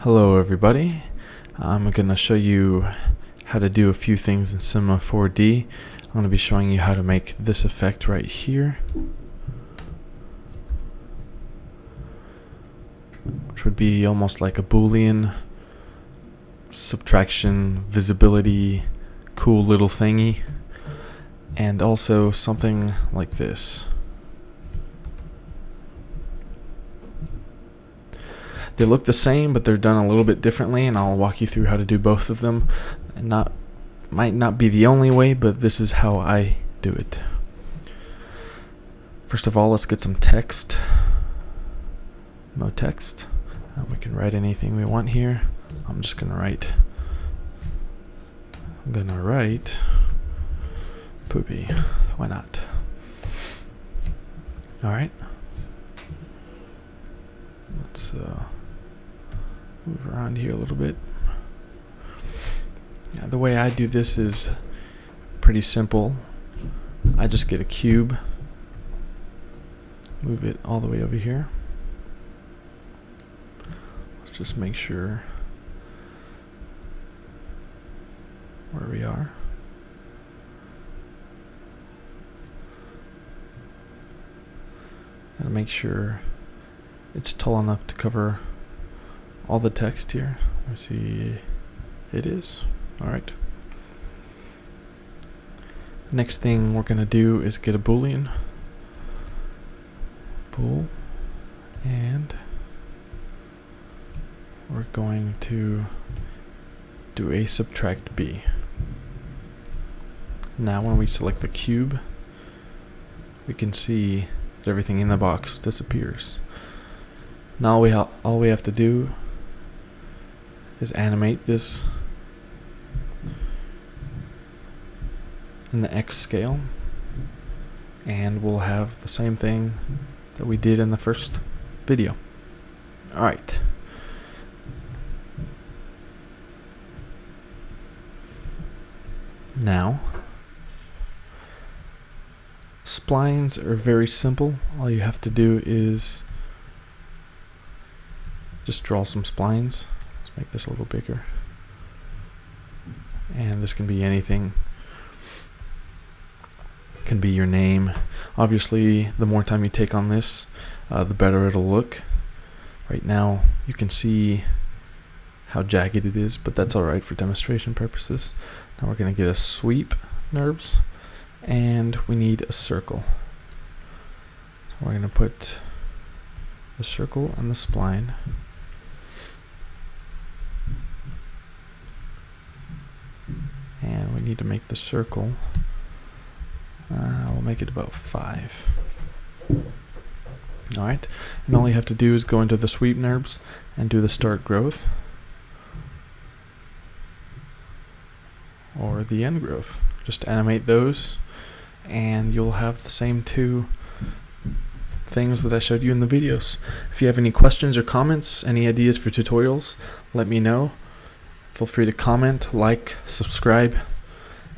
Hello everybody. I'm going to show you how to do a few things in Cinema 4D. I'm going to be showing you how to make this effect right here. Which would be almost like a boolean subtraction visibility cool little thingy and also something like this. They look the same, but they're done a little bit differently, and I'll walk you through how to do both of them. And not might not be the only way, but this is how I do it. First of all, let's get some text. MoText. Uh, we can write anything we want here. I'm just gonna write. I'm gonna write poopy. Why not? All right. Let's. Uh, move around here a little bit. The way I do this is pretty simple. I just get a cube, move it all the way over here. Let's just make sure where we are. And make sure it's tall enough to cover all the text here. I see it is. Alright. Next thing we're going to do is get a boolean. Bool. And we're going to do a subtract b. Now when we select the cube, we can see that everything in the box disappears. Now we all we have to do is animate this in the X scale and we'll have the same thing that we did in the first video. Alright. Now, splines are very simple. All you have to do is just draw some splines make this a little bigger. And this can be anything. It can be your name. Obviously, the more time you take on this, uh, the better it'll look. Right now, you can see how jagged it is, but that's alright for demonstration purposes. Now we're going to get a sweep NURBS and we need a circle. We're going to put the circle and the spline. and we need to make the circle. Uh, we'll make it about five. Alright and all you have to do is go into the sweep NURBS and do the start growth. Or the end growth. Just animate those and you'll have the same two things that I showed you in the videos. If you have any questions or comments any ideas for tutorials let me know. Feel free to comment, like, subscribe,